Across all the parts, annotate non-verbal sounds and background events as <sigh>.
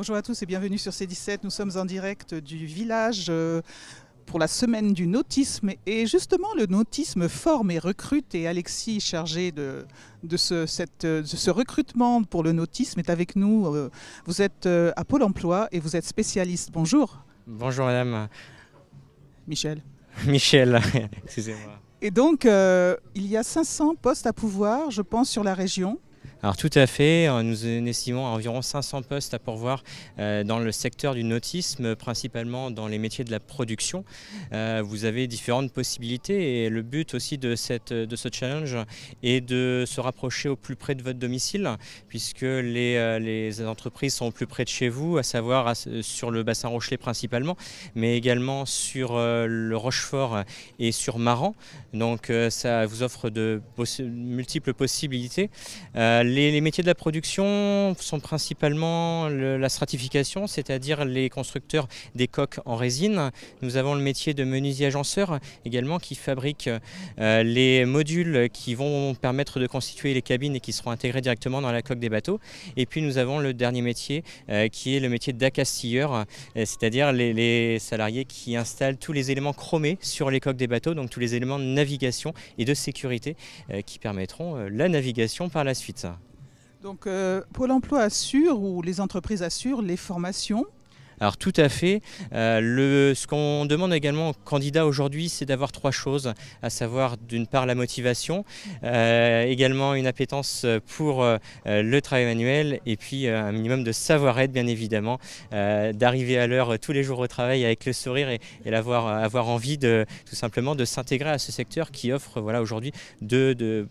Bonjour à tous et bienvenue sur C17. Nous sommes en direct du village euh, pour la semaine du nautisme. Et justement, le nautisme forme et recrute. Et Alexis, chargé de, de, ce, cette- de ce recrutement pour le nautisme, est avec nous. Euh, Vous êtes euh, à Pôle emploi et vous êtes spécialiste. Bonjour, Bonjour madame. Michel. <laughs> Michel, <laughs> excusez-moi. Et donc, euh, il y a 500 postes à pouvoir, je pense, sur la région. Alors tout à fait, euh, nous estimons environ 500 postes à pourvoir euh, dans le secteur du nautisme, principalement dans les métiers de la production. Euh, Vous avez différentes possibilités et le but aussi de, ce challenge est de se rapprocher au plus près de votre domicile, puisque les, entreprises sont plus près de chez vous, à savoir sur le bassin Rochelet principalement, mais également sur le Rochefort et sur Maran. Donc ça vous offre de multiples possibilités. Les, métiers de la production sont principalement le- la stratification, c'est-à-dire les constructeurs des coques en résine. Nous avons le métier de menuisier agenceur également qui fabrique euh, les modules qui vont permettre de constituer les cabines et qui seront intégrés directement dans la coque des bateaux. Et puis nous avons le dernier métier euh, qui est le métier d'accastilleur, euh, c'est-à-dire les, salariés qui installent tous les éléments chromés sur les coques des bateaux, donc tous les éléments de navigation et de sécurité qui permettront la navigation par la suite. Donc, euh, Pôle emploi assure ou les entreprises assurent les formations. Alors tout à fait. Euh, le, ce qu'on demande également aux candidats aujourd'hui, c'est d'avoir trois choses, à savoir d'une part la motivation, euh, également une appétence pour le travail manuel et puis un minimum de savoir-être bien évidemment, d'arriver à l'heure tous les jours au travail avec le sourire et, avoir envie de tout simplement de s'intégrer à ce secteur qui offre voilà, aujourd'hui de, de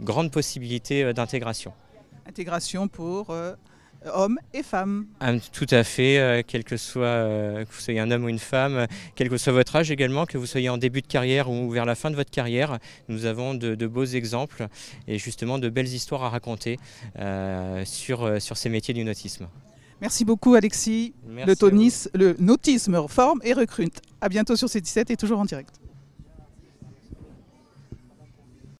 grandes possibilités d'intégration. Intégration pour euh, hommes et femmes. Ah, tout à fait, euh, quel que soit, euh, que vous soyez un homme ou une femme, quel que soit votre âge également, que vous soyez en début de carrière ou vers la fin de votre carrière, nous avons de, de beaux exemples et justement de belles histoires à raconter sur, sur ces métiers du nautisme. Merci beaucoup, Alexis. Merci le, tonis, le nautisme forme et recrute. À bientôt sur C17 et toujours en direct.